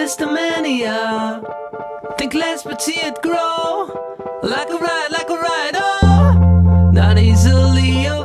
Lisztomania. Think less but see it grow. Like a ride, like a ride, oh. Not easily, oh.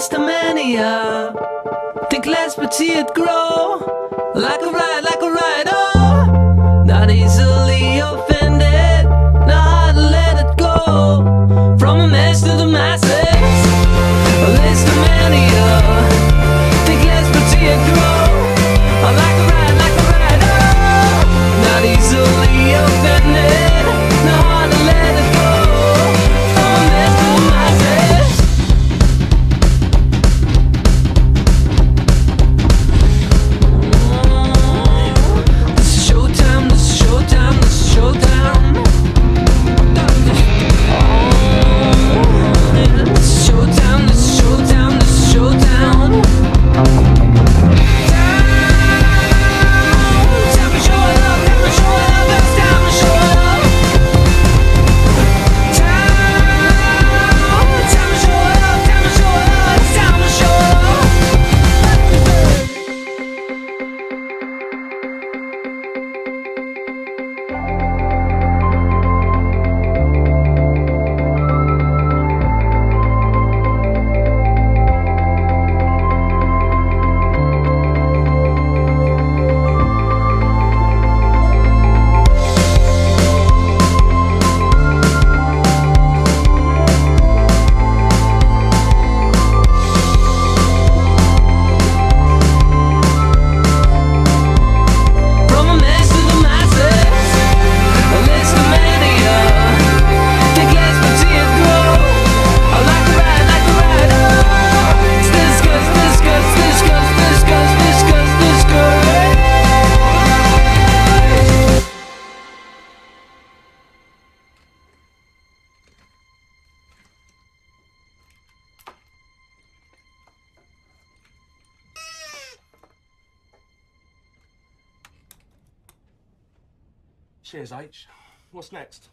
Lisztomania. Think less but see it grow. Like a ride, like a ride, oh. Not easily offended, not let it go. From a mess to the master. Cheers, H. What's next?